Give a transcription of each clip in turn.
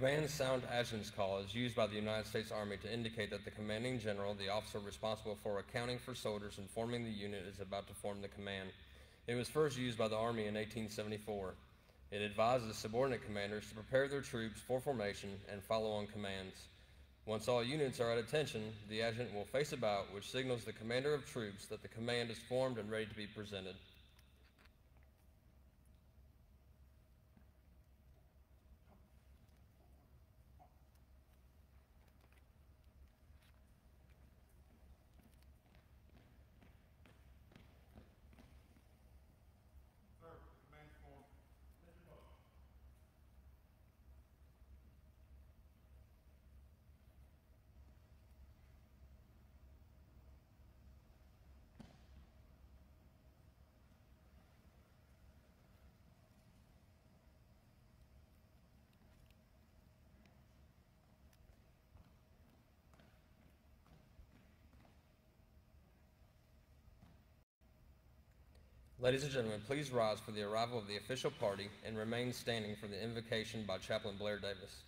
command sound adjutant's call is used by the United States Army to indicate that the commanding general, the officer responsible for accounting for soldiers and forming the unit, is about to form the command. It was first used by the Army in 1874. It advises subordinate commanders to prepare their troops for formation and follow on commands. Once all units are at attention, the adjutant will face about, which signals the commander of troops that the command is formed and ready to be presented. Ladies and gentlemen, please rise for the arrival of the official party and remain standing for the invocation by Chaplain Blair Davis.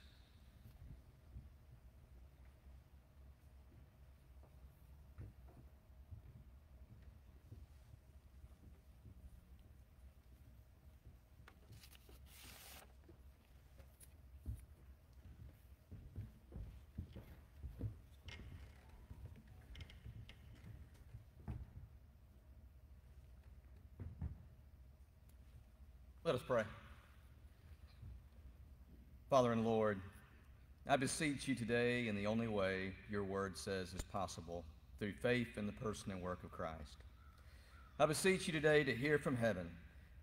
Pray. Father and Lord, I beseech you today in the only way your word says is possible, through faith in the person and work of Christ. I beseech you today to hear from heaven.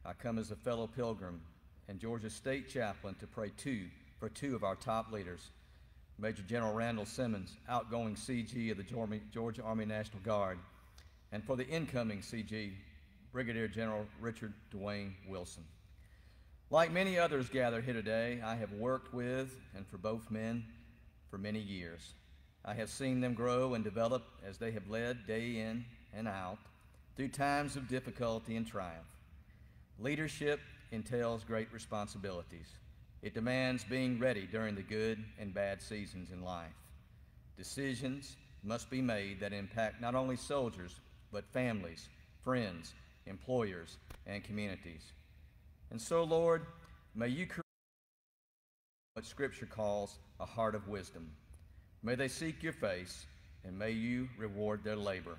I come as a fellow pilgrim and Georgia State Chaplain to pray two for two of our top leaders, Major General Randall Simmons, outgoing CG of the Georgia Army National Guard, and for the incoming CG, Brigadier General Richard Dwayne Wilson. Like many others gathered here today, I have worked with and for both men for many years. I have seen them grow and develop as they have led day in and out through times of difficulty and triumph. Leadership entails great responsibilities. It demands being ready during the good and bad seasons in life. Decisions must be made that impact not only soldiers, but families, friends, employers, and communities. And so, Lord, may you create what Scripture calls a heart of wisdom. May they seek your face, and may you reward their labor.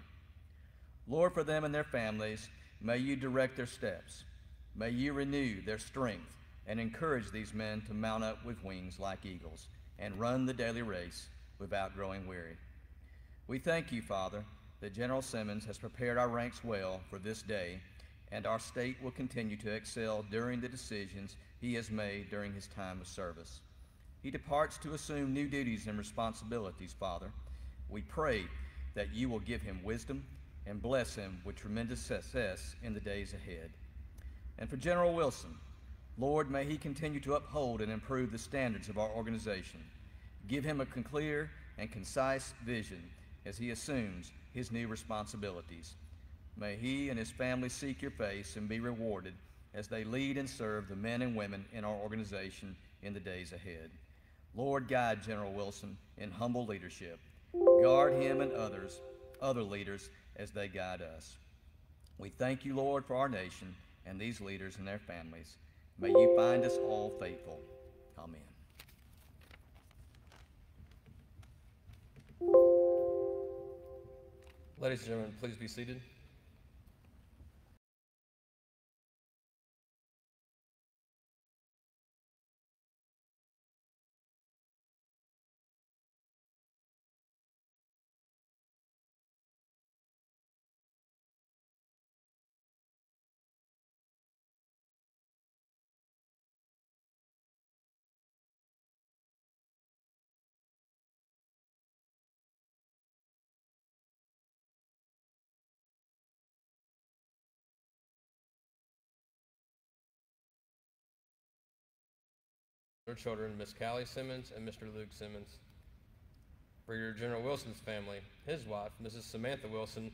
Lord, for them and their families, may you direct their steps. May you renew their strength and encourage these men to mount up with wings like eagles and run the daily race without growing weary. We thank you, Father, that General Simmons has prepared our ranks well for this day and our state will continue to excel during the decisions he has made during his time of service. He departs to assume new duties and responsibilities, Father. We pray that you will give him wisdom and bless him with tremendous success in the days ahead. And for General Wilson, Lord, may he continue to uphold and improve the standards of our organization. Give him a clear and concise vision as he assumes his new responsibilities. May he and his family seek your face and be rewarded as they lead and serve the men and women in our organization in the days ahead. Lord, guide General Wilson in humble leadership. Guard him and others, other leaders, as they guide us. We thank you, Lord, for our nation and these leaders and their families. May you find us all faithful. Amen. Ladies and gentlemen, please be seated. Their children, Miss Callie Simmons and Mr. Luke Simmons. Brigadier General Wilson's family, his wife, Mrs. Samantha Wilson,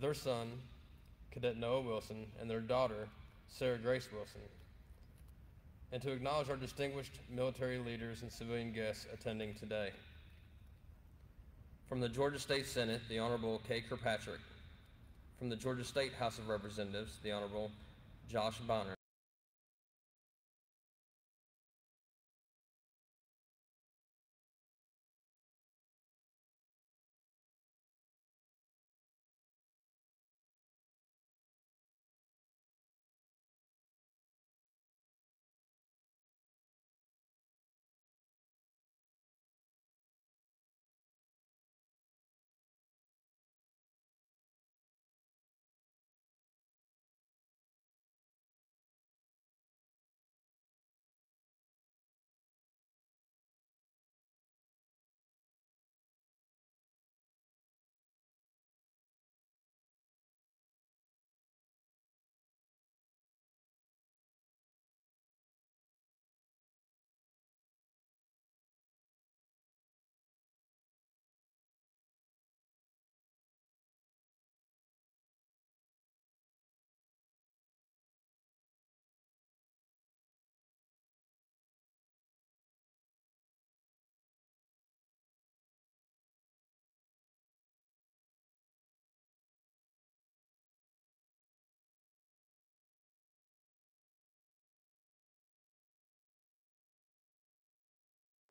their son, Cadet Noah Wilson, and their daughter, Sarah Grace Wilson. and to acknowledge our distinguished military leaders and civilian guests attending today. From the Georgia State Senate, the Honorable Kay Kirkpatrick. From the Georgia State House of Representatives, the Honorable Josh Bonner.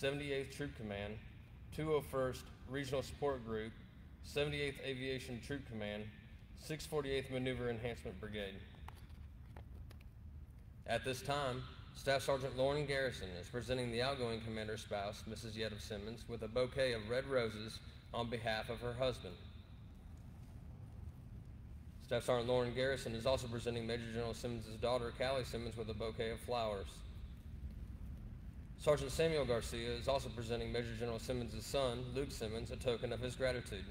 Seventy-eighth Troop Command, two oh first Regional Support Group, Seventy-eighth Aviation Troop Command, six forty-eighth Maneuver Enhancement Brigade. At this time, Staff Sergeant Lauren Garrison is presenting the outgoing commander's spouse, Mrs. Yetta Simmons, with a bouquet of red roses on behalf of her husband. Staff Sergeant Lauren Garrison is also presenting Major General Simmons' daughter, Callie Simmons, with a bouquet of flowers. Sergeant Samuel Garcia is also presenting Major General Simmons' son, Luke Simmons, a token of his gratitude.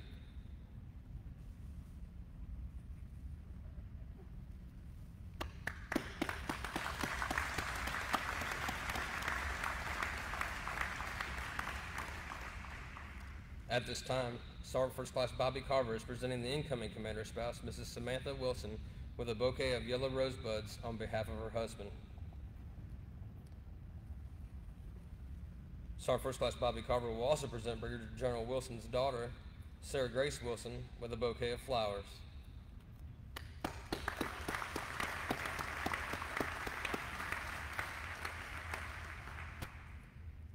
At this time, Sergeant First Class Bobby Carver is presenting the incoming commander spouse, Mrs. Samantha Wilson, with a bouquet of yellow rosebuds on behalf of her husband. Sergeant First Class Bobby Carver will also present Brigadier General Wilson's daughter, Sarah Grace Wilson, with a bouquet of flowers.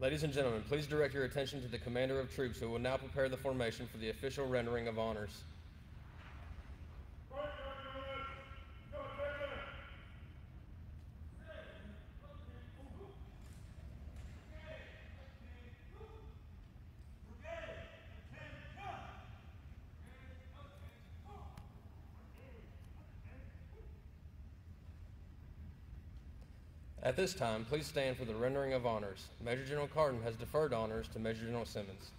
Ladies and gentlemen, please direct your attention to the commander of troops who will now prepare the formation for the official rendering of honors. At this time, please stand for the rendering of honors. Major General Carden has deferred honors to Major General Simmons.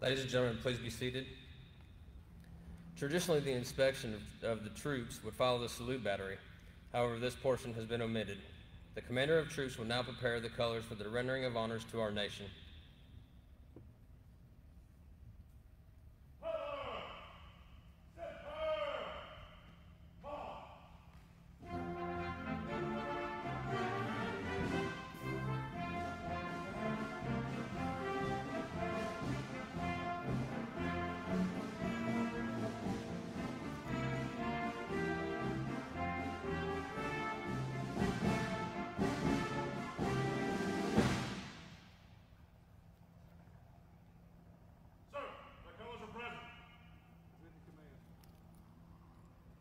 Ladies and gentlemen, please be seated. Traditionally, the inspection of, of, the troops would follow the salute battery. However, this portion has been omitted. The commander of troops will now prepare the colors for the rendering of honors to our nation.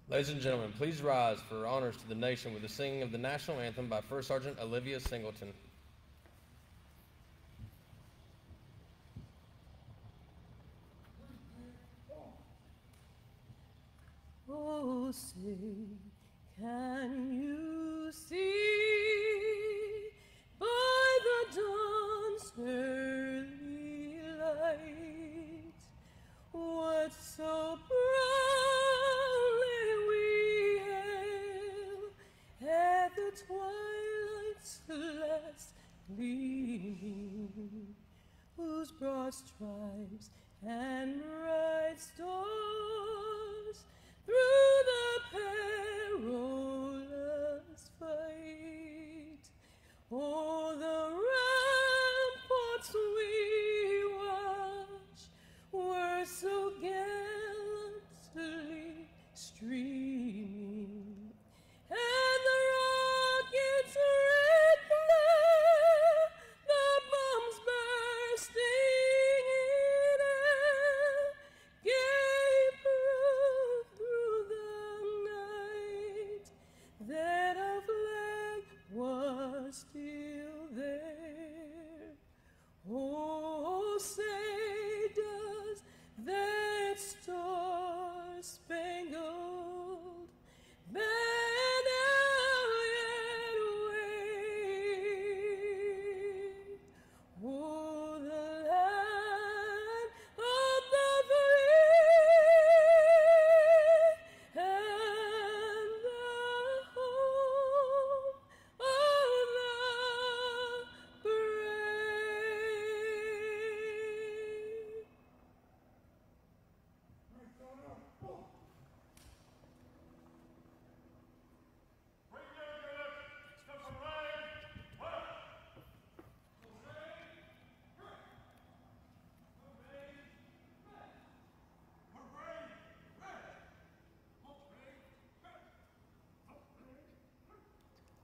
Ladies and gentlemen, please rise for honors to the nation with the singing of the national anthem by First Sergeant Olivia Singleton.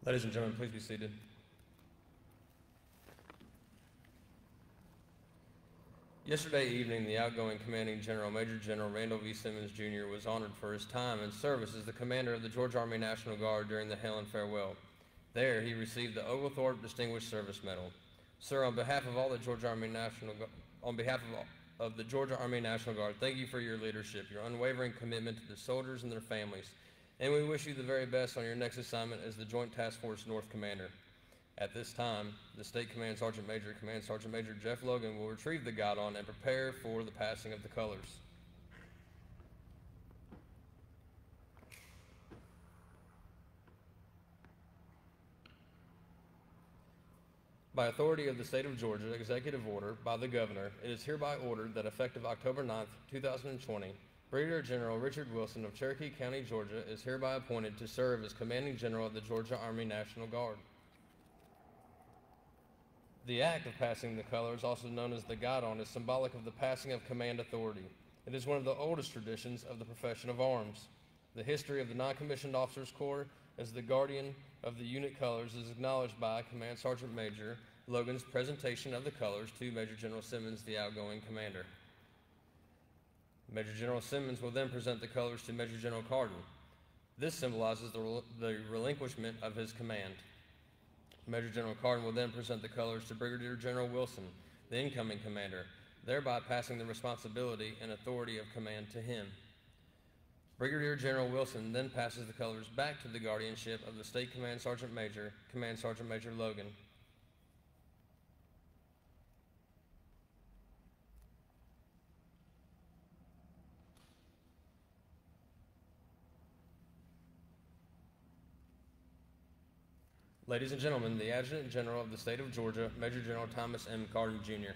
Ladies and gentlemen, please be seated. Yesterday evening, the outgoing commanding general, Major General Randall V. Simmons, Jr., was honored for his time and service as the commander of the Georgia Army National Guard during the and Farewell. There, he received the Oglethorpe Distinguished Service Medal. Sir, on behalf of all the Georgia Army National, on behalf of, of the Georgia Army National Guard, thank you for your leadership, your unwavering commitment to the soldiers and their families, and we wish you the very best on your next assignment as the Joint Task Force North Commander. At this time, the State Command Sergeant Major, Command Sergeant Major Jeff Logan will retrieve the guidon and prepare for the passing of the colors. By authority of the State of Georgia, Executive Order by the Governor, it is hereby ordered that effective October 9, 2020, Brigadier General Richard Wilson of Cherokee County, Georgia is hereby appointed to serve as Commanding General of the Georgia Army National Guard. The act of passing the colors, also known as the guidon, is symbolic of the passing of command authority. It is one of the oldest traditions of the profession of arms. The history of the Non-Commissioned Officers Corps as the guardian of the unit colors is acknowledged by Command Sergeant Major Logan's presentation of the colors to Major General Simmons, the outgoing commander. Major General Simmons will then present the colors to Major General Carden. This symbolizes the, rel the relinquishment of his command. Major General Carden will then present the colors to Brigadier General Wilson, the incoming commander, thereby passing the responsibility and authority of command to him. Brigadier General Wilson then passes the colors back to the guardianship of the State Command Sergeant Major, Command Sergeant Major Logan. Ladies and gentlemen, the Adjutant General of the State of Georgia, Major General Thomas M. Carden, Jr.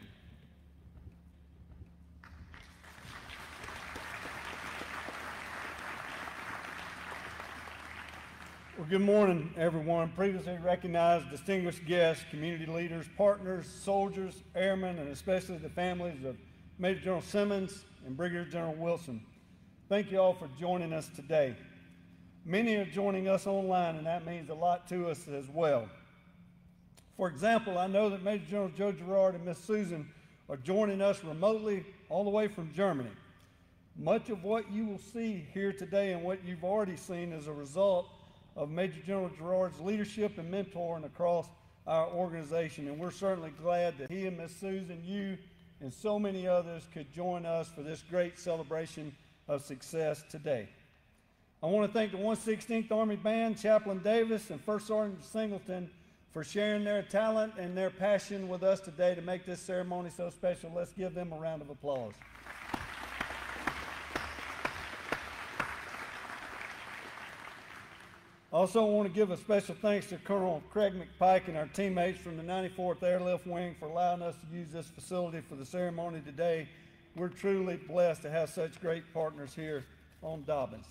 Well, good morning, everyone. Previously recognized distinguished guests, community leaders, partners, soldiers, airmen, and especially the families of Major General Simmons and Brigadier General Wilson. Thank you all for joining us today. Many are joining us online, and that means a lot to us as well. For example, I know that Major General Joe Jarrard and Miss Susan are joining us remotely all the way from Germany. Much of what you will see here today and what you've already seen is a result of Major General Jarrard's leadership and mentoring across our organization. And we're certainly glad that he and Miss Susan, you, and so many others could join us for this great celebration of success today. I want to thank the 116th Army Band, Chaplain Davis, and First Sergeant Singleton for sharing their talent and their passion with us today to make this ceremony so special. Let's give them a round of applause. Also, I want to give a special thanks to Colonel Craig McPike and our teammates from the 94th Airlift Wing for allowing us to use this facility for the ceremony today. We're truly blessed to have such great partners here on Dobbins.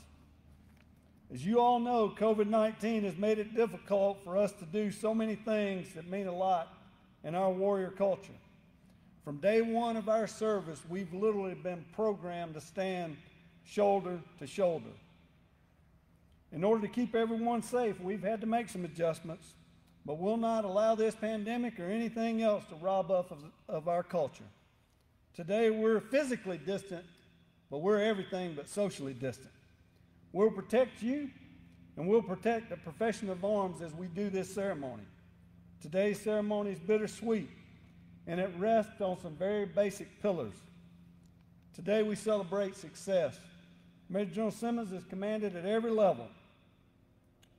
As you all know, COVID 19 has made it difficult for us to do so many things that mean a lot in our warrior culture. From day one of our service, we've literally been programmed to stand shoulder to shoulder in order to keep everyone safe, we've had to make some adjustments, but we'll not allow this pandemic or anything else to rob us of, of our culture. Today, we're physically distant, but we're everything but socially distant. We'll protect you, and we'll protect the profession of arms as we do this ceremony. Today's ceremony is bittersweet, and it rests on some very basic pillars. Today, we celebrate success. Major General Simmons is commanded at every level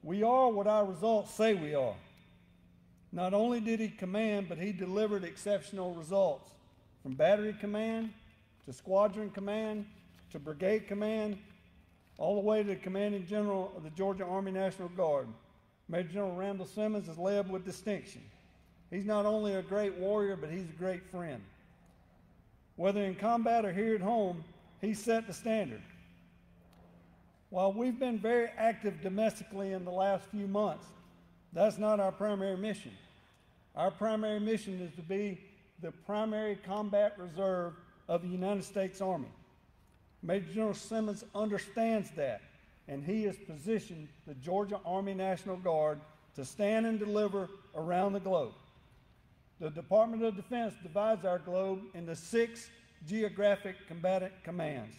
we are what our results say we are. Not only did he command, but he delivered exceptional results from battery command to squadron command to brigade command, all the way to the commanding general of the Georgia Army National Guard. Major General Randall Simmons is led with distinction. He's not only a great warrior, but he's a great friend. Whether in combat or here at home, he set the standard. While we've been very active domestically in the last few months, that's not our primary mission. Our primary mission is to be the primary combat reserve of the United States Army. Major General Simmons understands that, and he has positioned the Georgia Army National Guard to stand and deliver around the globe. The Department of Defense divides our globe into six geographic combatant commands.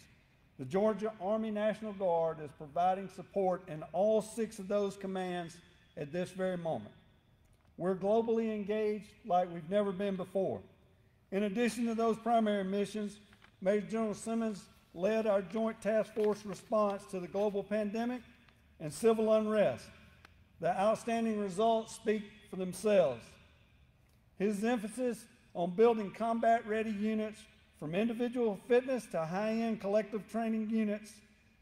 The Georgia Army National Guard is providing support in all six of those commands at this very moment. We're globally engaged like we've never been before. In addition to those primary missions, Major General Simmons led our Joint Task Force response to the global pandemic and civil unrest. The outstanding results speak for themselves. His emphasis on building combat ready units from individual fitness to high end collective training units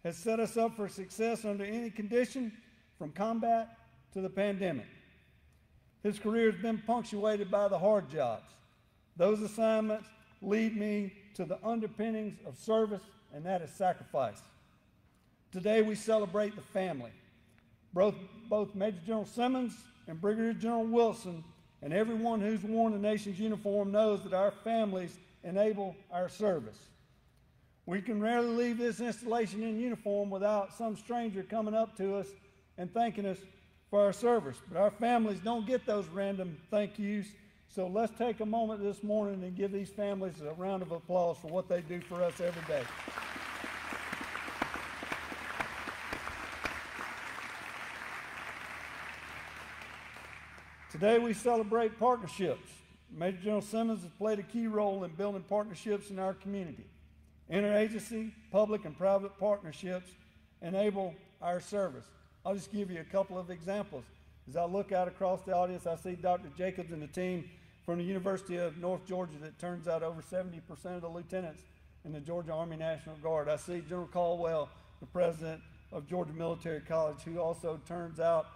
has set us up for success under any condition from combat to the pandemic. His career has been punctuated by the hard jobs. Those assignments lead me to the underpinnings of service, and that is sacrifice. Today we celebrate the family. Both, both Major General Simmons and Brigadier General Wilson and everyone who's worn the nation's uniform knows that our families enable our service. We can rarely leave this installation in uniform without some stranger coming up to us and thanking us for our service. But our families don't get those random thank yous. So let's take a moment this morning and give these families a round of applause for what they do for us every day. Today we celebrate partnerships. Major General Simmons has played a key role in building partnerships in our community. Interagency, public, and private partnerships enable our service. I'll just give you a couple of examples. As I look out across the audience, I see Dr. Jacobs and the team from the University of North Georgia that turns out over 70% of the lieutenants in the Georgia Army National Guard. I see General Caldwell, the president of Georgia Military College, who also turns out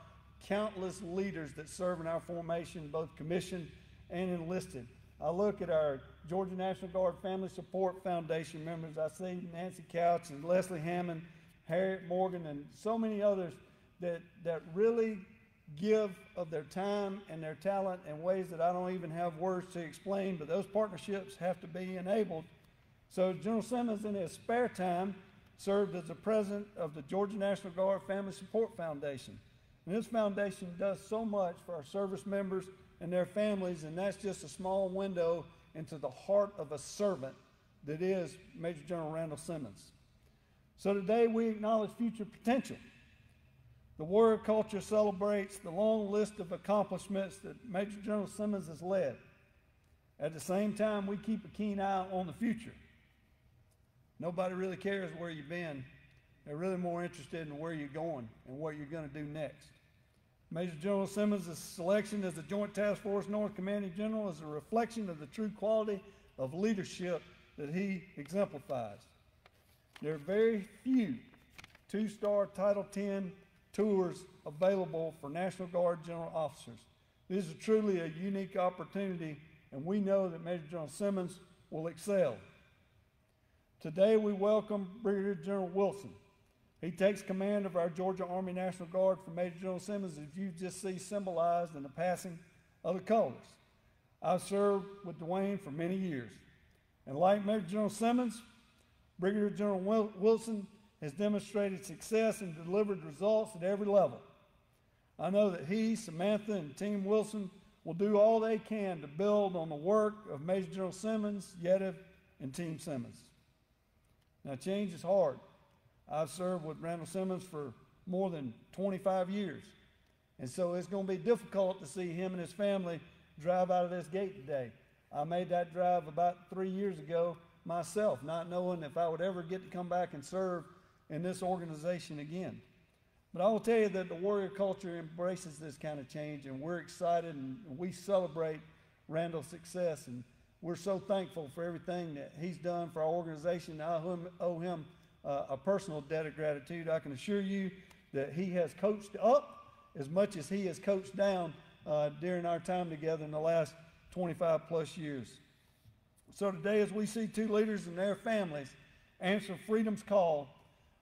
countless leaders that serve in our formation, both commissioned and enlisted. I look at our Georgia National Guard Family Support Foundation members. I see Nancy Couch and Leslie Hammond, Harriet Morgan, and so many others that, that really give of their time and their talent in ways that I don't even have words to explain, but those partnerships have to be enabled. So General Simmons, in his spare time, served as the president of the Georgia National Guard Family Support Foundation. And this foundation does so much for our service members and their families, and that's just a small window into the heart of a servant that is Major General Randall Simmons. So today we acknowledge future potential. The warrior culture celebrates the long list of accomplishments that Major General Simmons has led. At the same time, we keep a keen eye on the future. Nobody really cares where you've been. They're really more interested in where you're going and what you're going to do next. Major General Simmons' selection as the Joint Task Force North Commanding General is a reflection of the true quality of leadership that he exemplifies. There are very few two star Title X tours available for National Guard general officers. This is truly a unique opportunity, and we know that Major General Simmons will excel. Today, we welcome Brigadier General Wilson. He takes command of our Georgia Army National Guard from Major General Simmons, as you just see symbolized in the passing of the colors. I've served with Dwayne for many years. And like Major General Simmons, Brigadier General Wilson has demonstrated success and delivered results at every level. I know that he, Samantha, and Team Wilson will do all they can to build on the work of Major General Simmons, Yedev, and Team Simmons. Now, change is hard. I've served with Randall Simmons for more than 25 years. And so it's going to be difficult to see him and his family drive out of this gate today. I made that drive about three years ago myself, not knowing if I would ever get to come back and serve in this organization again. But I will tell you that the warrior culture embraces this kind of change, and we're excited and we celebrate Randall's success. And we're so thankful for everything that he's done for our organization. I owe him uh, a personal debt of gratitude. I can assure you that he has coached up as much as he has coached down uh, during our time together in the last 25 plus years. So today, as we see two leaders and their families answer freedom's call,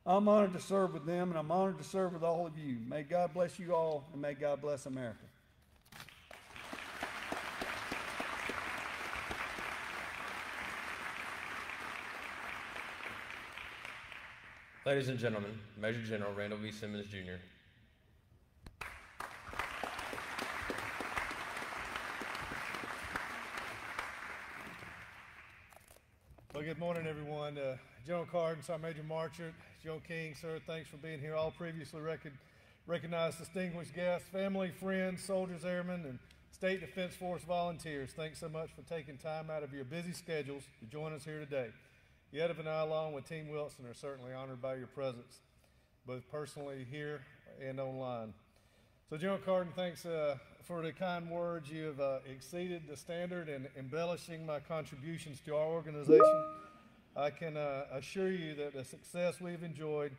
I'm honored to serve with them, and I'm honored to serve with all of you. May God bless you all, and may God bless America. Ladies and gentlemen, Major General Randall V. Simmons, Jr. good morning, everyone. Uh, General Carden, Sergeant Major Marchart, Joe King, sir, thanks for being here. All previously rec- recognized distinguished guests, family, friends, soldiers, airmen, and State Defense Force volunteers. Thanks so much for taking time out of your busy schedules to join us here today. Yedev and I, along with Team Wilson, are certainly honored by your presence, both personally here and online. So, General Carden, thanks uh, for the kind words. You have uh, exceeded the standard in embellishing my contributions to our organization. I can uh, assure you that the success we've enjoyed,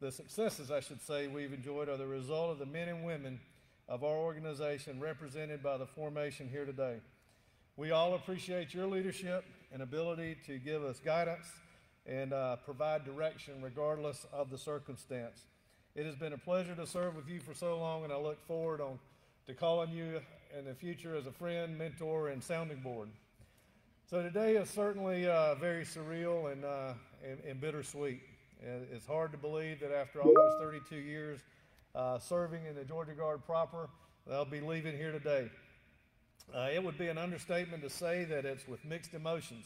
the successes, I should say, we've enjoyed are the result of the men and women of our organization represented by the formation here today. We all appreciate your leadership and ability to give us guidance and uh, provide direction regardless of the circumstance. It has been a pleasure to serve with you for so long, and I look forward on, to call on you in the future as a friend, mentor, and sounding board. So today is certainly uh, very surreal and, uh, and, and, bittersweet. It's hard to believe that after almost 32 years uh, serving in the Georgia Guard proper, they'll be leaving here today. Uh, it would be an understatement to say that it's with mixed emotions.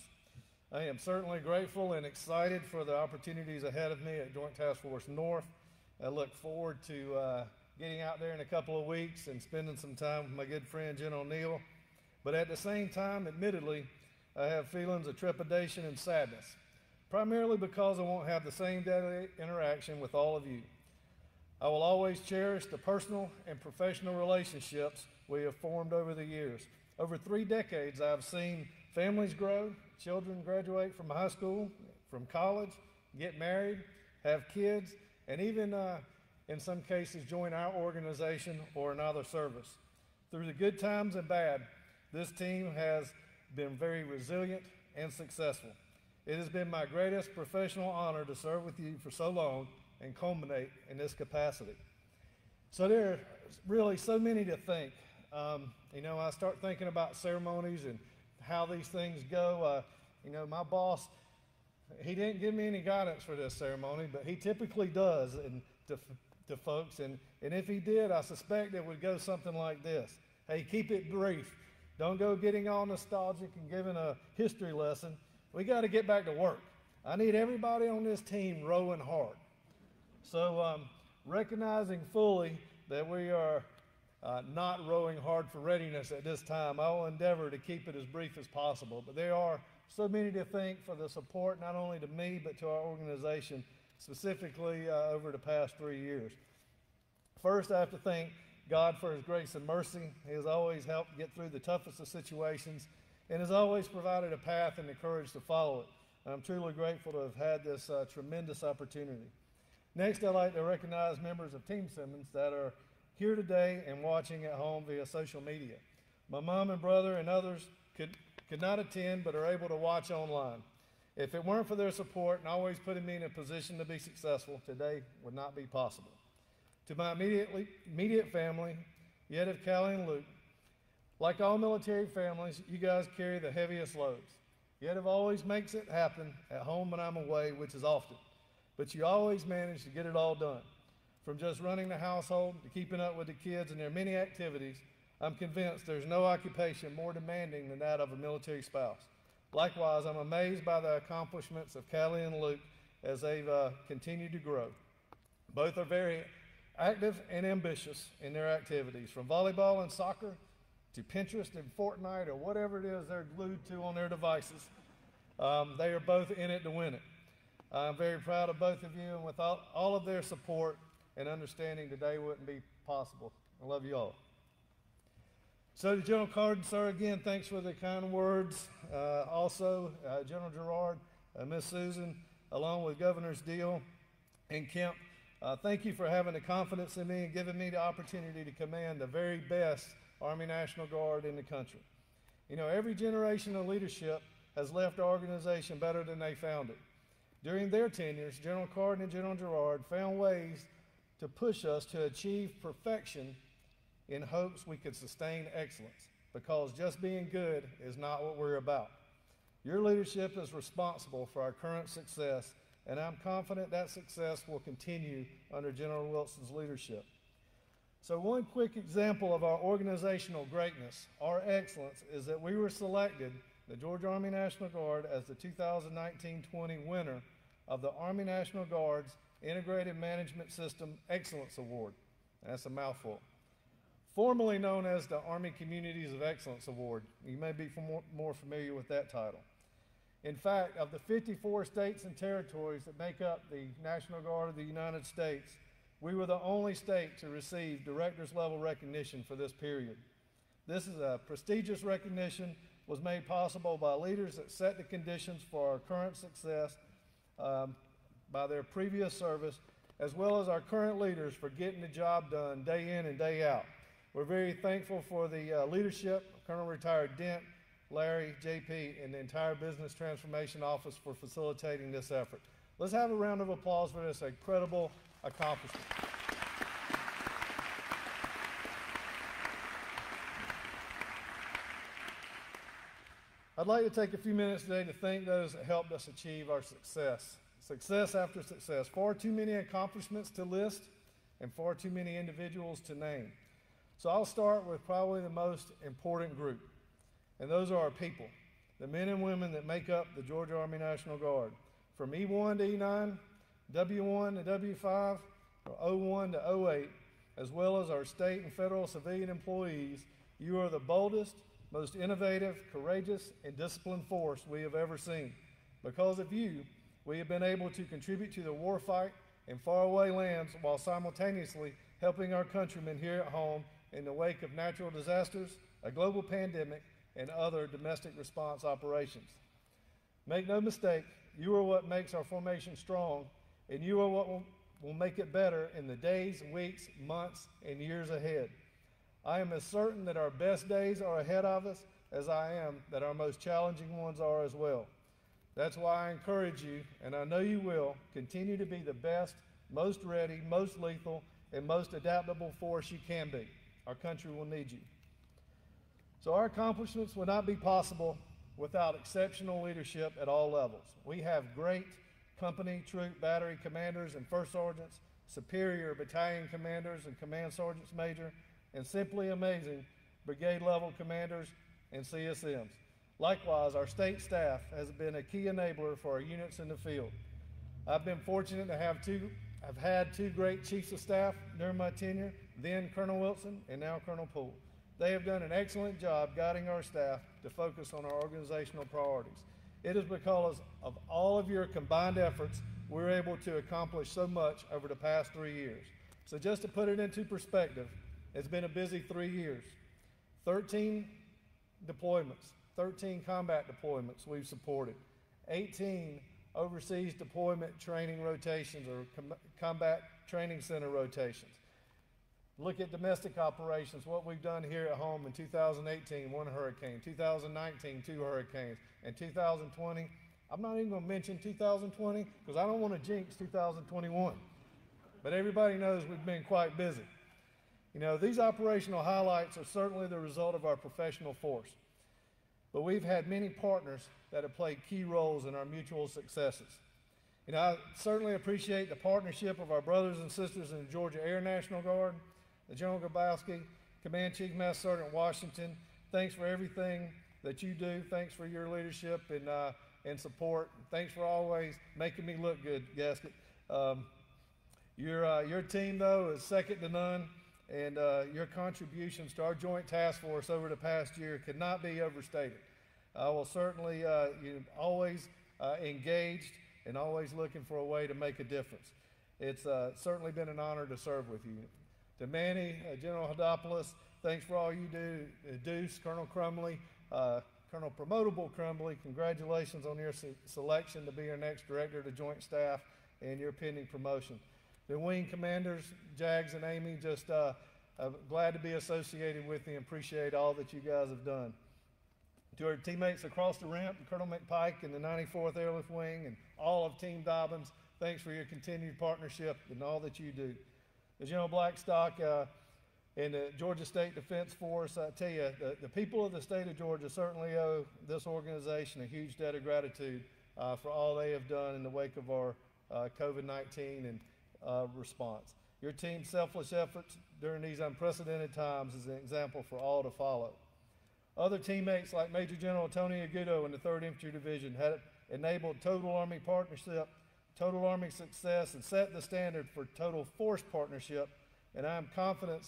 I am certainly grateful and excited for the opportunities ahead of me at Joint Task Force North. I look forward to uh, getting out there in a couple of weeks and spending some time with my good friend General Neal. But at the same time, admittedly, I have feelings of trepidation and sadness, primarily because I won't have the same daily interaction with all of you. I will always cherish the personal and professional relationships we have formed over the years. Over three decades, I've seen families grow, children graduate from high school, from college, get married, have kids, and even uh, in some cases, join our organization or another service. Through the good times and bad, this team has been very resilient and successful. It has been my greatest professional honor to serve with you for so long and culminate in this capacity. So there are really so many to think. Um, you know, I start thinking about ceremonies and how these things go. Uh, you know, my boss, he didn't give me any guidance for this ceremony, but he typically does and to, to folks. And, and if he did, I suspect it would go something like this Hey, keep it brief. Don't go getting all nostalgic and giving a history lesson. We got to get back to work. I need everybody on this team rowing hard. So, um, recognizing fully that we are uh, not rowing hard for readiness at this time, I will endeavor to keep it as brief as possible. But there are so many to thank for the support, not only to me, but to our organization, specifically uh, over the past three years. First, I have to thank God for His grace and mercy. He has always helped get through the toughest of situations and has always provided a path and the courage to follow it. I'm truly grateful to have had this uh, tremendous opportunity. Next, I'd like to recognize members of Team Simmons that are here today and watching at home via social media. My mom and brother and others could, could not attend but are able to watch online. If it weren't for their support and always putting me in a position to be successful, today would not be possible. To my immediately, immediate family, Yedev Callie and Luke, like all military families, you guys carry the heaviest loads. Yedev always makes it happen at home when I'm away, which is often. But you always manage to get it all done. From just running the household to keeping up with the kids and their many activities, I'm convinced there's no occupation more demanding than that of a military spouse. Likewise, I'm amazed by the accomplishments of Callie and Luke as they've uh, continued to grow. Both are very active and ambitious in their activities, from volleyball and soccer to Pinterest and Fortnite or whatever it is they're glued to on their devices. Um, they are both in it to win it. I'm very proud of both of you, and without all of their support and understanding, today wouldn't be possible. I love you all. So, to General Carden, sir, again, thanks for the kind words. Uh, also, uh, General Jarrard, uh, Miss Susan, along with Governors Deal and Kemp, uh, thank you for having the confidence in me and giving me the opportunity to command the very best Army National Guard in the country. You know, every generation of leadership has left our organization better than they found it. During their tenures, General Carden and General Jarrard found ways to push us to achieve perfection in hopes we could sustain excellence because just being good is not what we're about. Your leadership is responsible for our current success, and I'm confident that success will continue under General Wilson's leadership. So, one quick example of our organizational greatness, our excellence, is that we were selected, the Georgia Army National Guard, as the 2019 20 winner of the Army National Guard's Integrated Management System Excellence Award. That's a mouthful. Formerly known as the Army Communities of Excellence Award. You may be more familiar with that title. In fact, of the 54 states and territories that make up the National Guard of the United States, we were the only state to receive director's level recognition for this period. This is a prestigious recognition was made possible by leaders that set the conditions for our current success um, by their previous service, as well as our current leaders for getting the job done day in and day out. We're very thankful for the uh, leadership, Colonel Retired Dent, Larry, JP, and the entire Business Transformation Office for facilitating this effort. Let's have a round of applause for this incredible accomplishment. I'd like to take a few minutes today to thank those that helped us achieve our success. Success after success. Far too many accomplishments to list and far too many individuals to name. So I'll start with probably the most important group, and those are our people, the men and women that make up the Georgia Army National Guard. From E1 to E9, W1 to W5, or O1 to 08, as well as our state and federal civilian employees, you are the boldest, most innovative, courageous, and disciplined force we have ever seen. Because of you, we have been able to contribute to the war fight in faraway lands while simultaneously helping our countrymen here at home in the wake of natural disasters, a global pandemic, and other domestic response operations. Make no mistake, you are what makes our formation strong and you are what will will make it better in the days, weeks, months, and years ahead. I am as certain that our best days are ahead of us as I am that our most challenging ones are as well. That's why I encourage you, and I know you will, continue to be the best, most ready, most lethal, and most adaptable force you can be. Our country will need you. So, our accomplishments would not be possible without exceptional leadership at all levels. We have great company, troop, battery commanders, and first sergeants, superior battalion commanders and command sergeants major, and simply amazing brigade level commanders and CSMs. Likewise, our state staff has been a key enabler for our units in the field. I've been fortunate to have two, I've had two great chiefs of staff during my tenure, then Colonel Wilson and now Colonel Poole. They have done an excellent job guiding our staff to focus on our organizational priorities. It is because of all of your combined efforts we're able to accomplish so much over the past three years. So, just to put it into perspective, it's been a busy three years. 13 deployments, 13 combat deployments we've supported, 18 overseas deployment training rotations or com- combat training center rotations. Look at domestic operations, what we've done here at home in 2018, one hurricane, 2019, two hurricanes, and 2020. I'm not even going to mention 2020 because I don't want to jinx 2021. But everybody knows we've been quite busy. You know, these operational highlights are certainly the result of our professional force. But we've had many partners that have played key roles in our mutual successes. Know, I certainly appreciate the partnership of our brothers and sisters in the Georgia Air National Guard, the General Grabowski, Command Chief Master Sergeant Washington. Thanks for everything that you do. Thanks for your leadership and, uh, and support. Thanks for always making me look good, Gasket. Um, your, uh, your team, though, is second to none and uh, your contributions to our joint task force over the past year could not be overstated. I will certainly uh, you always uh, engaged and always looking for a way to make a difference. It's uh, certainly been an honor to serve with you. To Manny, uh, General Hadopoulos, thanks for all you do. Uh, Deuce, Colonel Crumley, Colonel Promotable Crumley, congratulations on your se- selection to be your next director of the Joint Staff and your pending promotion. The wing commanders, Jags and Amy, just uh, I'm glad to be associated with you and appreciate all that you guys have done. To our teammates across the ramp, Colonel McPike and the 94th Airlift Wing, and all of Team Dobbins, thanks for your continued partnership and all that you do. The General Blackstock uh, and the Georgia State Defense Force, I tell you, the, the, people of the state of Georgia certainly owe this organization a huge debt of gratitude uh, for all they have done in the wake of our uh, COVID 19 and uh, response. Your team's selfless efforts during these unprecedented times is an example for all to follow. Other teammates like Major General Tony Aguto in the 3rd Infantry Division had enabled total Army partnership, total Army success, and set the standard for total force partnership. And I am confident,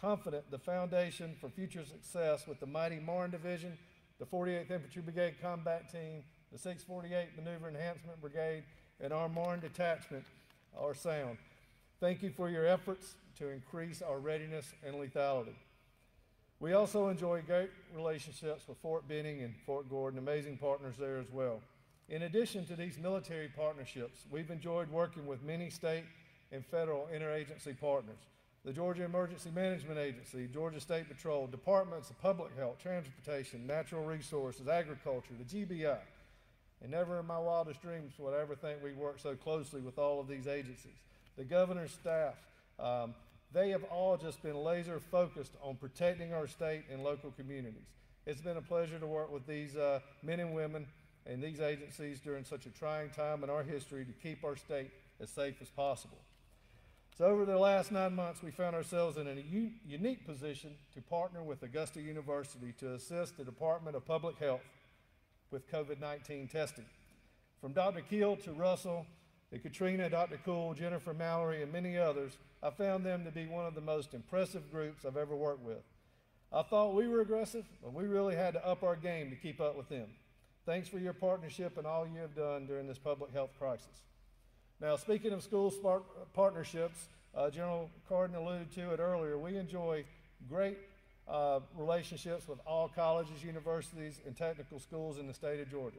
confident the foundation for future success with the mighty Marne Division, the 48th Infantry Brigade Combat Team, the 648 Maneuver Enhancement Brigade, and our Marne Detachment are sound. Thank you for your efforts to increase our readiness and lethality. We also enjoy great relationships with Fort Benning and Fort Gordon, amazing partners there as well. In addition to these military partnerships, we've enjoyed working with many state and federal interagency partners. The Georgia Emergency Management Agency, Georgia State Patrol, Departments of Public Health, Transportation, Natural Resources, Agriculture, the GBI, and never in my wildest dreams would I ever think we'd work so closely with all of these agencies. The governor's staff, um, they have all just been laser focused on protecting our state and local communities. It's been a pleasure to work with these uh, men and women and these agencies during such a trying time in our history to keep our state as safe as possible. So, over the last nine months, we found ourselves in a unique position to partner with Augusta University to assist the Department of Public Health with COVID 19 testing. From Dr. Keel to Russell, to Katrina, Dr. Coule, Jennifer Mallory, and many others, I found them to be one of the most impressive groups I've ever worked with. I thought we were aggressive, but we really had to up our game to keep up with them. Thanks for your partnership and all you have done during this public health crisis. Now, speaking of school partnerships, uh, General Carden alluded to it earlier. We enjoy great uh, relationships with all colleges, universities, and technical schools in the state of Georgia,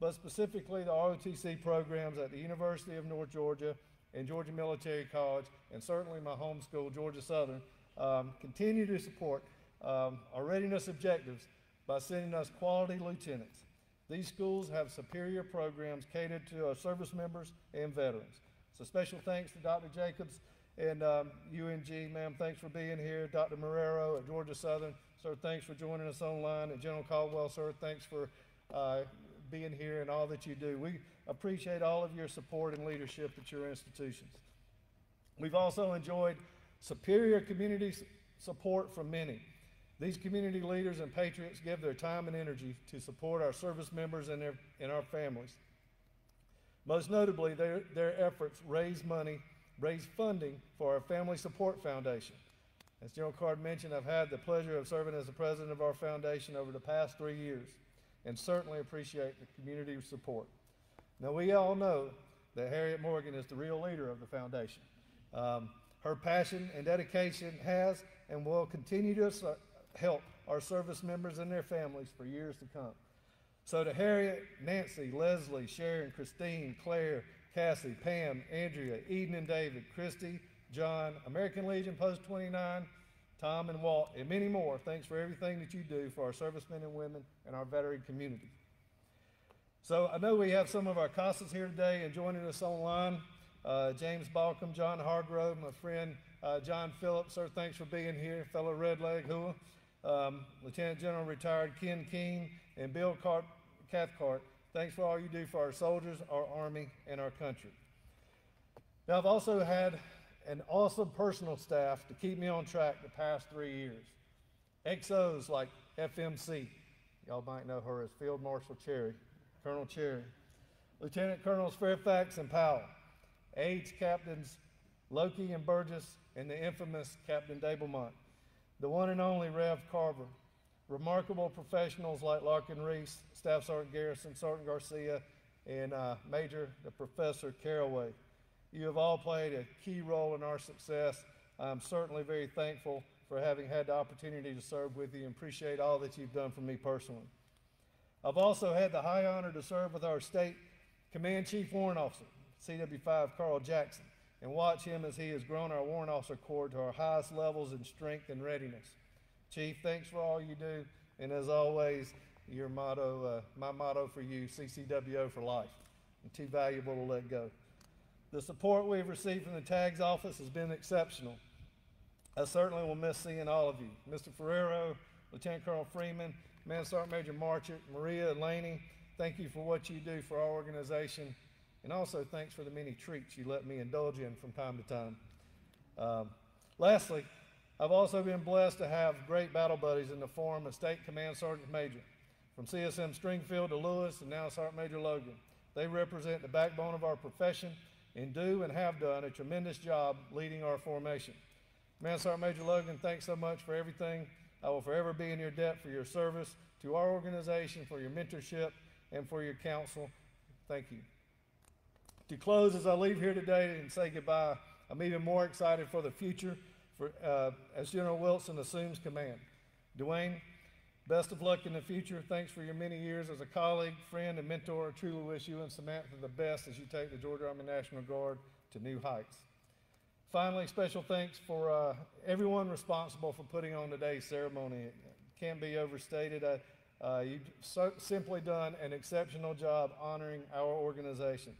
but specifically the ROTC programs at the University of North Georgia, and Georgia Military College, and certainly my home school, Georgia Southern, um, continue to support um, our readiness objectives by sending us quality lieutenants. These schools have superior programs catered to our service members and veterans. So special thanks to Dr. Jacobs and um, UNG, ma'am, thanks for being here. Dr. Marrero at Georgia Southern, sir, thanks for joining us online. And General Caldwell, sir, thanks for uh, being here and all that you do. We appreciate all of your support and leadership at your institutions. We've also enjoyed superior community support from many. These community leaders and patriots give their time and energy to support our service members and, their, and our families. Most notably, their, their efforts raise money, raise funding for our Family Support Foundation. As General Card mentioned, I've had the pleasure of serving as the president of our foundation over the past three years and certainly appreciate the community support. Now, we all know that Harriet Morgan is the real leader of the foundation. Um, her passion and dedication has and will continue to help our service members and their families for years to come. So to Harriet, Nancy, Leslie, Sharon, Christine, Claire, Cassie, Pam, Andrea, Eden and David, Christy, John, American Legion Post 29, Tom and Walt, and many more, thanks for everything that you do for our servicemen and women and our veteran community. So I know we have some of our CASAs here today and joining us online. Uh, James Balcom, John Hargrove, my friend uh, John Phillips, sir, thanks for being here. Fellow Red Leg Hua, um, Lieutenant General retired Ken King, and Bill Cart- Cathcart, thanks for all you do for our soldiers, our Army, and our country. Now, I've also had an awesome personal staff to keep me on track the past three years. XOs like FMC, y'all might know her as Field Marshal Cherry, Colonel Cherry, Lieutenant Colonels Fairfax and Powell, aides captains Loki and Burgess, and the infamous Captain Dablemont, the one and only Rev Carver, remarkable professionals like Larkin Reese, Staff Sergeant Garrison, Sergeant Garcia, and uh, Major the Professor Caraway. You have all played a key role in our success. I'm certainly very thankful for having had the opportunity to serve with you and appreciate all that you've done for me personally. I've also had the high honor to serve with our state Command Chief Warrant Officer, CW5 Carl Jackson, and watch him as he has grown our Warrant Officer Corps to our highest levels in strength and readiness. Chief, thanks for all you do, and as always, your motto, uh, my motto for you, CCWO for life, and too valuable to let go. The support we've received from the TAGS office has been exceptional. I certainly will miss seeing all of you. Mr. Ferrero, Lieutenant Colonel Freeman, Man Sergeant Major Marchett, Maria Laney, thank you for what you do for our organization. And also thanks for the many treats you let me indulge in from time to time. Um, lastly, I've also been blessed to have great battle buddies in the form of State Command Sergeant Major. From CSM Stringfield to Lewis and now Sergeant Major Logan. They represent the backbone of our profession and do and have done a tremendous job leading our formation. Man Sergeant Major Logan, thanks so much for everything. I will forever be in your debt for your service to our organization, for your mentorship, and for your counsel. Thank you. To close, as I leave here today and say goodbye, I'm even more excited for the future for, uh, as General Wilson assumes command. Dwayne, best of luck in the future. Thanks for your many years as a colleague, friend, and mentor. I truly wish you and Samantha the best as you take the Georgia Army National Guard to new heights. Finally, special thanks for uh, everyone responsible for putting on today's ceremony. It can't be overstated. Uh, you've so simply done an exceptional job honoring our organization.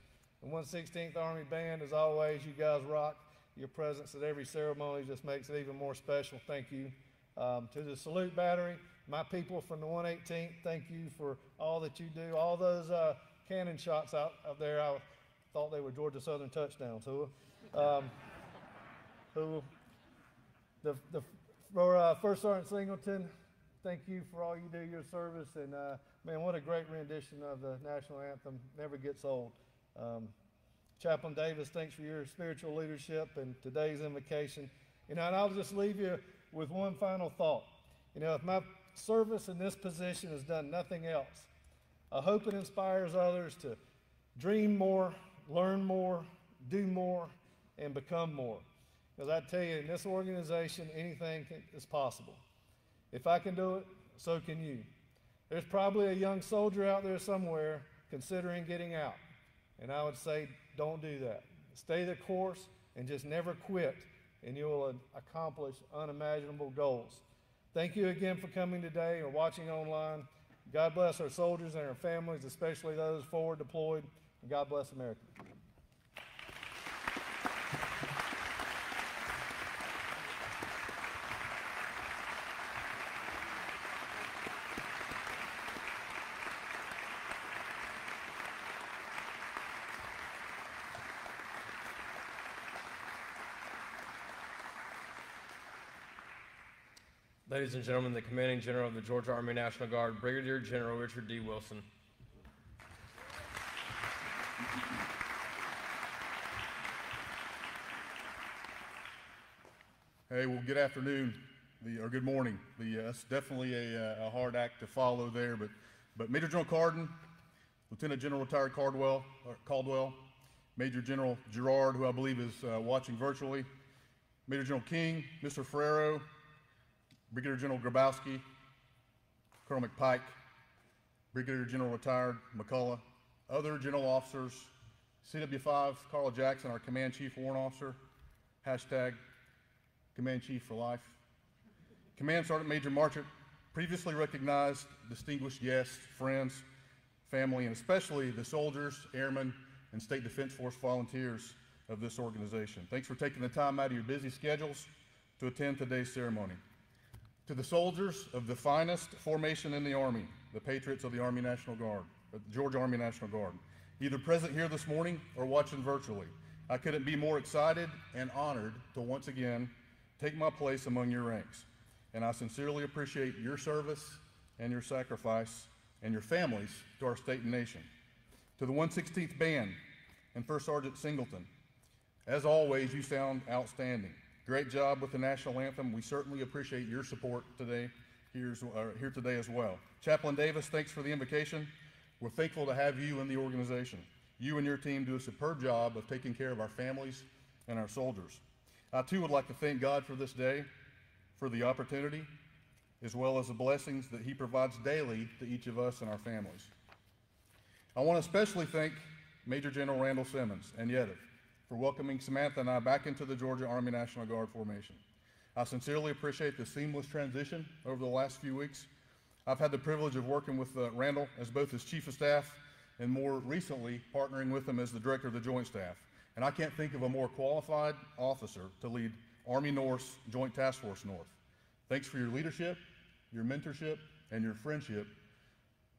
The 116th Army Band, as always, you guys rock. Your presence at every ceremony just makes it even more special. Thank you. Um, to the Salute Battery, my people from the 118th, thank you for all that you do. All those uh, cannon shots out, out there, I thought they were Georgia Southern touchdowns. Who? Um, who? The, the, for uh, First Sergeant Singleton, thank you for all you do, your service, and uh, man, what a great rendition of the national anthem. Never gets old. Um, Chaplain Davis, thanks for your spiritual leadership and today's invocation. You know, and I'll just leave you with one final thought. You know, if my service in this position has done nothing else, I hope it inspires others to dream more, learn more, do more, and become more. Because I tell you, in this organization, anything is possible. If I can do it, so can you. There's probably a young soldier out there somewhere considering getting out. And I would say, don't do that. stay the course, and just never quit, and you will accomplish unimaginable goals. Thank you again for coming today or watching online. God bless our soldiers and our families, especially those forward deployed, and God bless America. Ladies and gentlemen, the commanding general of the Georgia Army National Guard, Brigadier General Richard D. Wilson. Hey, well, good afternoon, the, or good morning. The, uh, it's definitely a, uh, a hard act to follow there, but, but Major General Carden, Lieutenant General retired Cardwell, Caldwell, Major General Jarrard, who I believe is uh, watching virtually, Major General King, Mr. Ferrero, Brigadier General Grabowski, Colonel McPike, Brigadier General retired McCullough, other general officers, CW5, Carl Jackson, our Command Chief Warrant Officer, hashtag Command Chief for life. Command Sergeant Major Marchant, previously recognized distinguished guests, friends, family, and especially the soldiers, airmen, and State Defense Force volunteers of this organization. Thanks for taking the time out of your busy schedules to attend today's ceremony. To the soldiers of the finest formation in the Army, the Patriots of the Army National Guard, the Georgia Army National Guard, either present here this morning or watching virtually, I couldn't be more excited and honored to once again take my place among your ranks. And I sincerely appreciate your service and your sacrifice and your families to our state and nation. To the 116th Band and First Sergeant Singleton, as always, you sound outstanding. Great job with the national anthem. We certainly appreciate your support today here's, uh, here today as well. Chaplain Davis, thanks for the invitation. We're thankful to have you in the organization. You and your team do a superb job of taking care of our families and our soldiers. I too would like to thank God for this day, for the opportunity, as well as the blessings that He provides daily to each of us and our families. I want to especially thank Major General Randall Simmons and Yediv for welcoming Samantha and I back into the Georgia Army National Guard formation. I sincerely appreciate the seamless transition over the last few weeks. I've had the privilege of working with uh, Randall as both his Chief of Staff and more recently partnering with him as the Director of the Joint Staff. And I can't think of a more qualified officer to lead Army North Joint Task Force North. Thanks for your leadership, your mentorship, and your friendship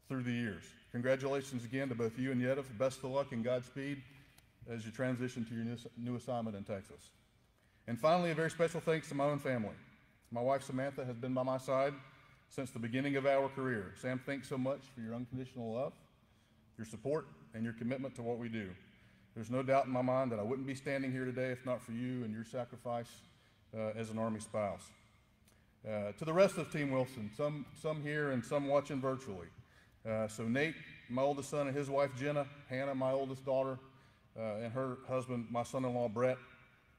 through the years. Congratulations again to both you and Yediv. Best of luck and Godspeed as you transition to your new assignment in Texas. And finally, a very special thanks to my own family. My wife Samantha has been by my side since the beginning of our career. Sam, thanks so much for your unconditional love, your support, and your commitment to what we do. There's no doubt in my mind that I wouldn't be standing here today if not for you and your sacrifice uh, as an Army spouse. Uh, to the rest of Team Wilson, some, some here and some watching virtually. Uh, so Nate, my oldest son, and his wife Jenna, Hannah, my oldest daughter, and her husband, my son-in-law Brett,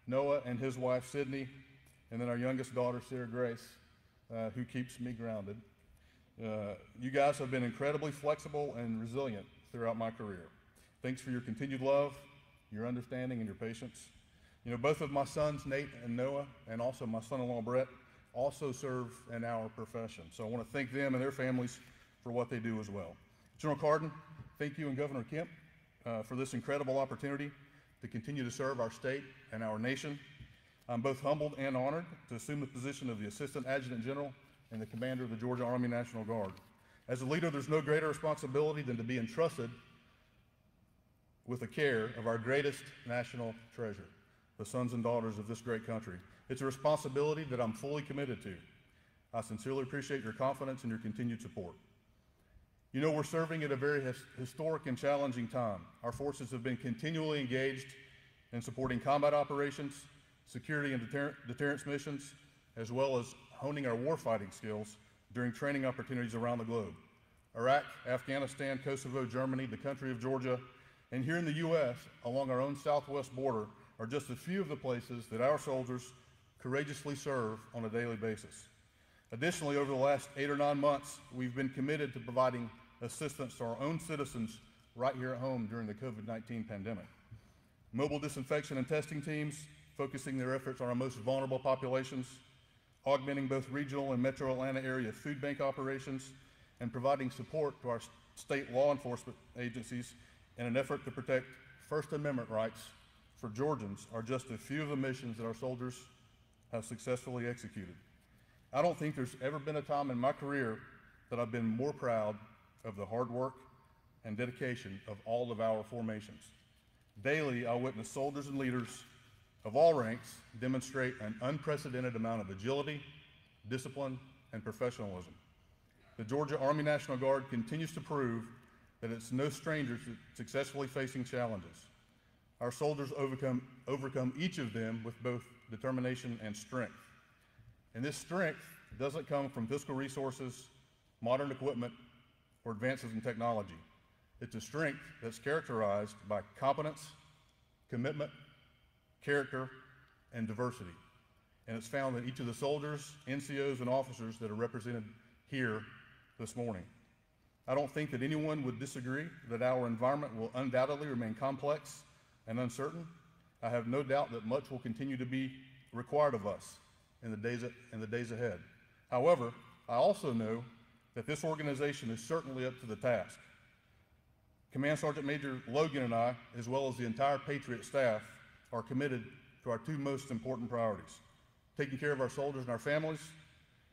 Noah and his wife Sydney, and then our youngest daughter Sarah Grace, uh, who keeps me grounded. Uh, you guys have been incredibly flexible and resilient throughout my career. Thanks for your continued love, your understanding, and your patience. You know, both of my sons, Nate and Noah, and also my son-in-law Brett, also serve in our profession. So I want to thank them and their families for what they do as well. General Carden, thank you and Governor Kemp uh, for this incredible opportunity to continue to serve our state and our nation. I'm both humbled and honored to assume the position of the Assistant Adjutant General and the Commander of the Georgia Army National Guard. As a leader, there's no greater responsibility than to be entrusted with the care of our greatest national treasure, the sons and daughters of this great country. It's a responsibility that I'm fully committed to. I sincerely appreciate your confidence and your continued support. You know, we're serving at a very his historic and challenging time. Our forces have been continually engaged in supporting combat operations, security and deter deterrence missions, as well as honing our warfighting skills during training opportunities around the globe. Iraq, Afghanistan, Kosovo, Germany, the country of Georgia, and here in the U.S., along our own southwest border, are just a few of the places that our soldiers courageously serve on a daily basis. Additionally, over the last eight or nine months, we've been committed to providing assistance to our own citizens right here at home during the COVID 19 pandemic. mobile disinfection and testing teams, focusing their efforts on our most vulnerable populations, augmenting both regional and metro Atlanta area food bank operations, and providing support to our state law enforcement agencies in an effort to protect First Amendment rights for Georgians are just a few of the missions that our soldiers have successfully executed. I don't think there's ever been a time in my career that I've been more proud of the hard work and dedication of all of our formations. Daily, I witness soldiers and leaders of all ranks demonstrate an unprecedented amount of agility, discipline, and professionalism. The Georgia Army National Guard continues to prove that it's no stranger to successfully facing challenges. Our soldiers overcome, overcome each of them with both determination and strength. And this strength doesn't come from fiscal resources, modern equipment, or advances in technology. It's a strength that's characterized by competence, commitment, character, and diversity. And it's found in each of the soldiers, NCOs, and officers that are represented here this morning. I don't think that anyone would disagree that our environment will undoubtedly remain complex and uncertain. I have no doubt that much will continue to be required of us in the days, in the days ahead. However, I also know that this organization is certainly up to the task. Command Sergeant Major Logan and I, as well as the entire Patriot staff, are committed to our two most important priorities taking care of our soldiers and our families,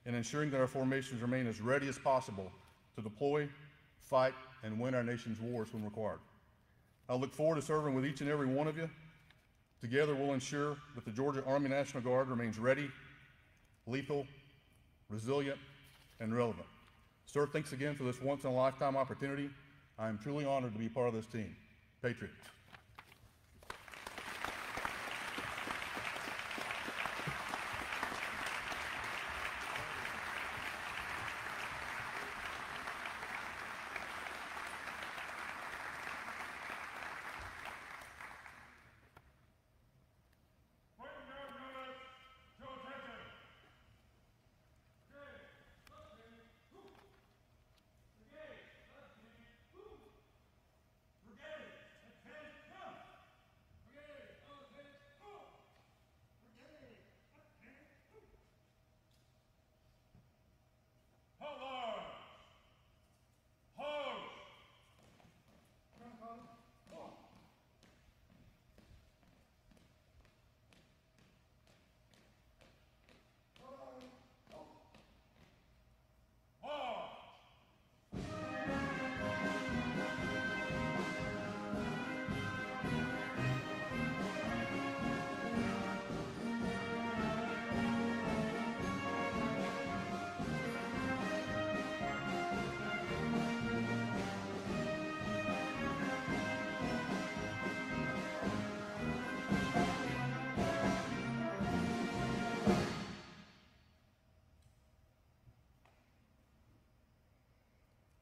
and ensuring that our formations remain as ready as possible to deploy, fight, and win our nation's wars when required. I look forward to serving with each and every one of you. Together, we'll ensure that the Georgia Army National Guard remains ready, lethal, resilient, and relevant. Sir, thanks again for this once in a lifetime opportunity. I am truly honored to be part of this team. Patriot.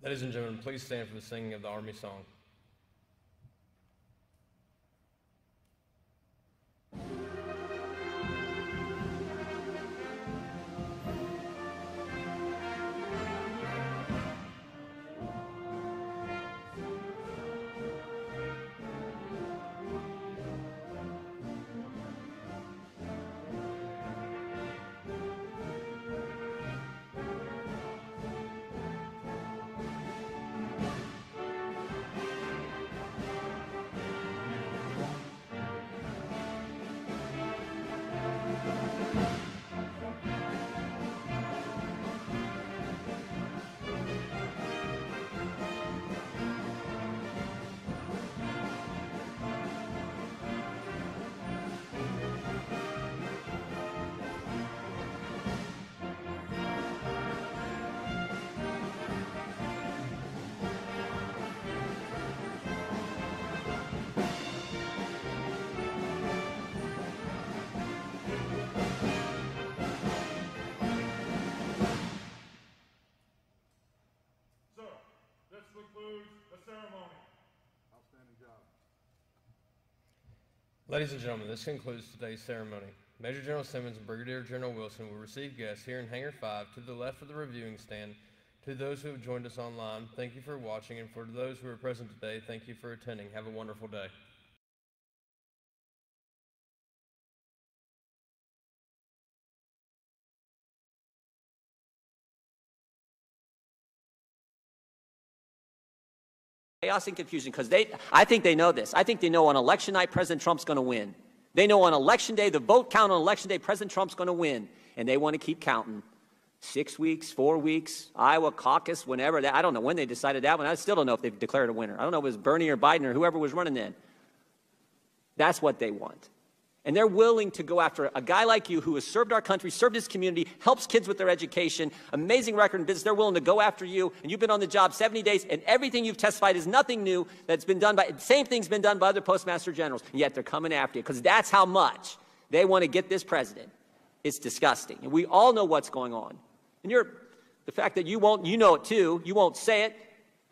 Ladies and gentlemen, please stand for the singing of the Army song. Ladies and gentlemen, this concludes today's ceremony. Major General Simmons and Brigadier General Wilson will receive guests here in Hangar 5 to the left of the reviewing stand. To those who have joined us online, thank you for watching, and for those who are present today, thank you for attending. Have a wonderful day. Chaos and confusion because they, I think they know this. I think they know on election night President Trump's going to win. They know on election day, the vote count on election day, President Trump's going to win, and they want to keep counting. Six weeks, four weeks, Iowa caucus, whenever. That, I don't know when they decided that one. I still don't know if they've declared a winner. I don't know if it was Bernie or Biden or whoever was running then. That's what they want. And they're willing to go after a guy like you who has served our country, served his community, helps kids with their education, amazing record in business. They're willing to go after you, and you've been on the job 70 days, and everything you've testified is nothing new that's been done by, the same thing's been done by other postmaster generals, and yet they're coming after you because that's how much they want to get this president. It's disgusting. And we all know what's going on. And you're, the fact that you won't, you know it too, you won't say it,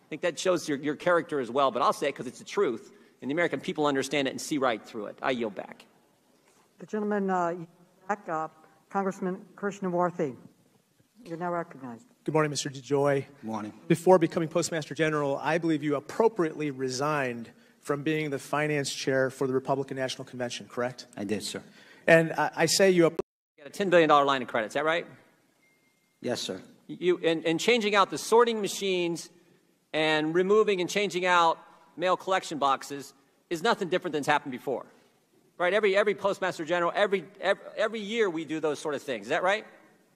I think that shows your, your character as well, but I'll say it because it's the truth, and the American people understand it and see right through it. I yield back. The gentleman uh, back, uh, Congressman Krishnamoorthi. You're now recognized. Good morning, Mr. DeJoy. Good morning. Before becoming Postmaster General, I believe you appropriately resigned from being the finance chair for the Republican National Convention, correct? I did, sir. And I, I say you. You got a $10 billion line of credit, is that right? Yes, sir. You, and, and changing out the sorting machines and removing and changing out mail collection boxes is nothing different than's happened before. Right? Every, every postmaster general, every, every, every year we do those sort of things. Is that right?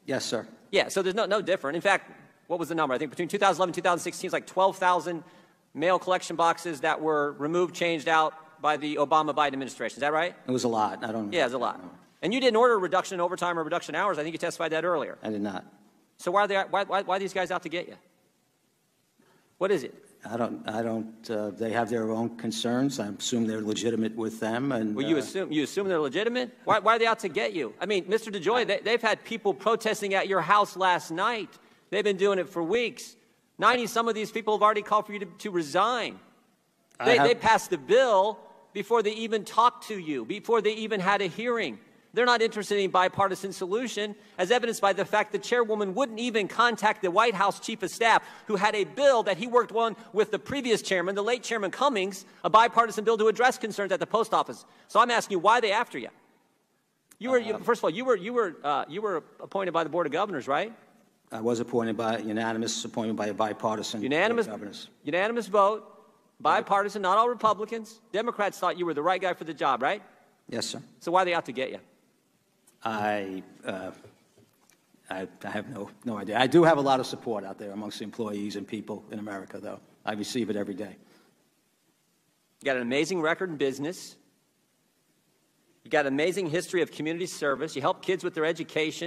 Yes, sir. Yeah, so there's no, no different. In fact, what was the number? I think between 2011 and 2016, it's like 12,000 mail collection boxes that were removed, changed out by the Obama Biden administration. Is that right? It was a lot. I don't. Yeah, it's a lot. And you didn't order a reduction in overtime or reduction in hours. I think you testified that earlier. I did not. So why are, they, why, why, why are these guys out to get you? What is it? I don't. I don't. Uh, they have their own concerns. I assume they're legitimate with them. And Well, you uh, assume you assume they're legitimate. Why, why are they out to get you? I mean, Mr. DeJoy, they, they've had people protesting at your house last night. They've been doing it for weeks. Ninety some of these people have already called for you to, to resign. They, have- they passed the bill before they even talked to you, before they even had a hearing. They're not interested in a bipartisan solution, as evidenced by the fact the chairwoman wouldn't even contact the White House chief of staff, who had a bill that he worked on with the previous chairman, the late Chairman Cummings, a bipartisan bill to address concerns at the post office. So I'm asking you, why are they after you? You were, you, first of all, you were, you, were, uh, you were appointed by the Board of Governors, right? I was appointed by unanimous appointment by a bipartisan. board of Unanimous, governors. unanimous vote, bipartisan, not all Republicans. Democrats thought you were the right guy for the job, right? Yes, sir. So why are they out to get you? I. Uh, I, I have no, no idea. I do have a lot of support out there amongst the employees and people in America, though. I receive it every day. You got an amazing record in business. You got an amazing history of community service. You help kids with their education.